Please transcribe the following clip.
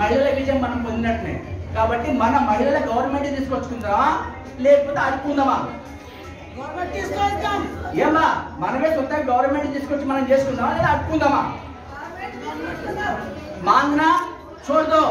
మహిళల విజయం మనం పొందినట్లే. కాబట్టి మన మహిళల గవర్నమెంట్ తీసుకొచ్చుకుందామా లేకపోతే అడుపుకుందామా ఏమా మనమే సొంతంగా గవర్నమెంట్ తీసుకొచ్చి మనం చేసుకుందామా లేదా అడుపుకుందామా మాంగనా చూడదు